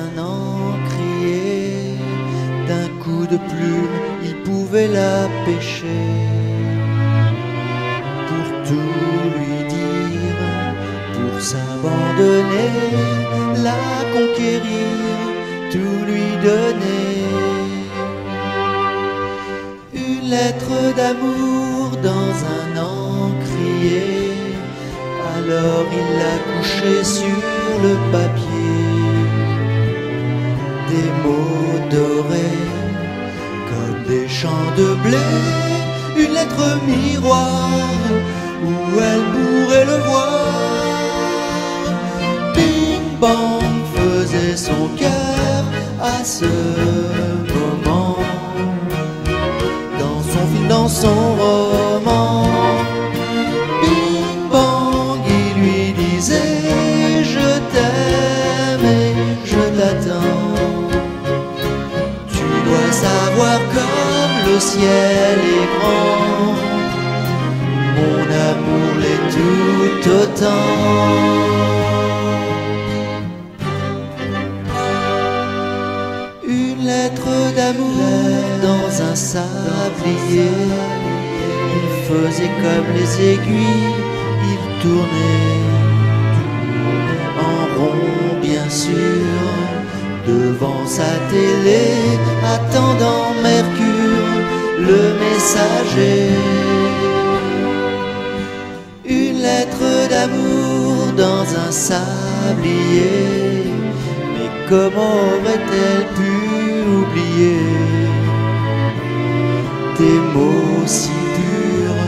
un encrier. D'un coup de plume, il pouvait la pêcher. Pour tout lui dire, pour s'abandonner, la conquérir, tout lui donner. Une lettre d'amour dans un encrier. Alors il l'a couché sur le papier. Des mots dorés comme des champs de blé, une lettre miroir où elle pourrait le voir. Bing bang faisait son cœur à ce moment, dans son film, dans son roman. Ciel est grand. Mon amour l'est tout autant. Une lettre d'amour dans un sablier. Il faisait comme les aiguilles, il tournait en rond, bien sûr, devant sa télé, attendant le messager. Une lettre d'amour dans un sablier, mais comment aurait-elle pu oublier des mots si purs,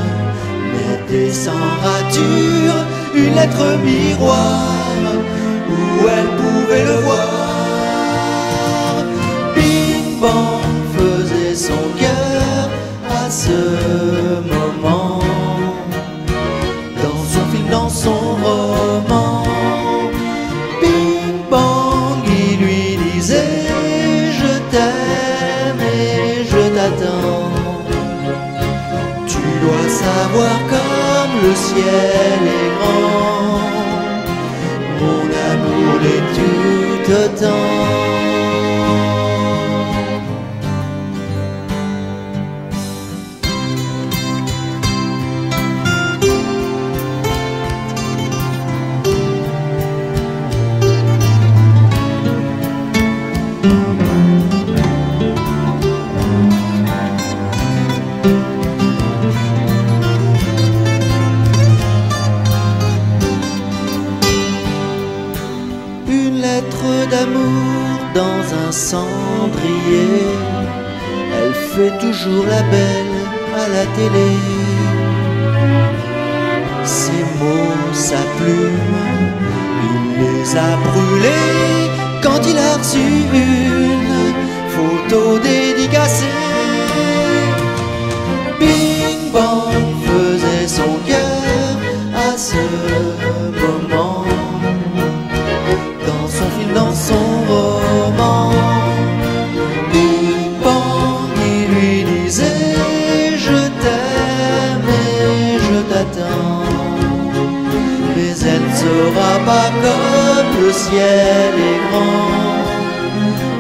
mais des sans rature, une lettre miroir où elle pouvait le voir. Ce moment, dans son film, dans son roman. Bing bang, il lui disait je t'aime et je t'attends. Tu dois savoir comme le ciel est grand. Mon amour l'est tout autant. D'amour dans un cendrier. Elle fait toujours la belle à la télé. Ses mots, sa plume, il les a brûlés quand il a reçu une photo dédicacée. Ciel est grand,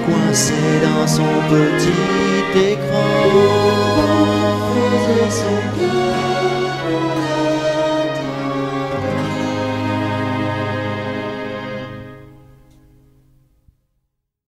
coincé dans son petit écran.